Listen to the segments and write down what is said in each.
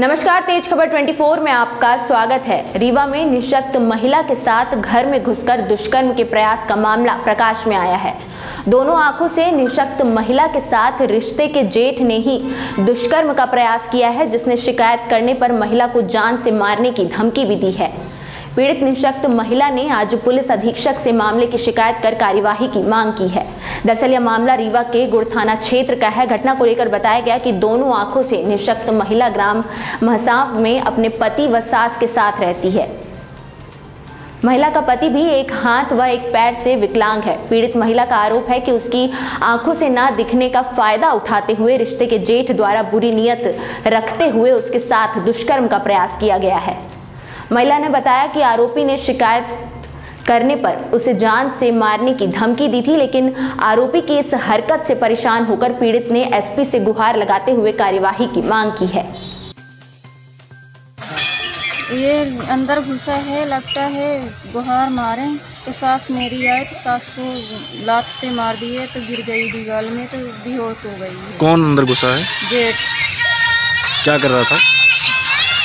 नमस्कार, तेज खबर 24 में आपका स्वागत है। रीवा में निशक्त महिला के साथ घर में घुसकर दुष्कर्म के प्रयास का मामला प्रकाश में आया है। दोनों आँखों से निशक्त महिला के साथ रिश्ते के जेठ ने ही दुष्कर्म का प्रयास किया है, जिसने शिकायत करने पर महिला को जान से मारने की धमकी भी दी है। पीड़ित निशक्त महिला ने आज पुलिस अधीक्षक से मामले की शिकायत कर कार्यवाही की मांग की है। दरअसल यह मामला रीवा के गुड़ थाना क्षेत्र का है। घटना को लेकर बताया गया कि दोनों आँखों से निशक्त महिला ग्राम महसाव में अपने पति व सास के साथ रहती है। महिला का पति भी एक हाथ व एक पैर से विकलांग है। पीड़ित महिला का आरोप है कि उसकी आँखों से ना दिखने का फ़ायदा उठाते हुए रिश्ते के जेठ द्वारा बुरी नीयत रखते हुए उसके साथ दुष्कर्म का प्रयास किया गया है। महिला ने बताया कि आरोपी ने शिकायत करने पर उसे जान से मारने की धमकी दी थी लेकिन आरोपी की इस हरकत से परेशान होकर पीड़ित ने एसपी से गुहार लगाते हुए कार्यवाही की मांग की है। ये अंदर घुसा है लपटा है गुहार मारे तो सास मेरी आए तो सास को लात से मार दिए तो गिर गई दीवार में तो बेहोश हो गई कौन अंदर घुसा है? जेठ क्या कर रहा था?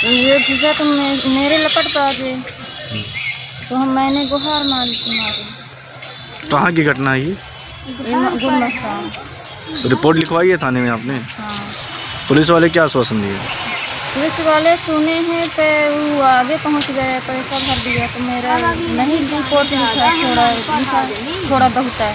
ये घुसा तो मे, मेरे लपट पे आ गए। तो हम मैंने गुहार मार मारे कहाँ की घटना है ये? तो रिपोर्ट लिखवाई है थाने में आपने? हाँ। पुलिस वाले क्या आश्वासन दिए? पुलिस वाले सुने हैं पे वो आगे पहुँच गए पैसा भर दिया तो मेरा नहीं रिपोर्ट लिखा थोड़ा लिखा थोड़ा बहुत है।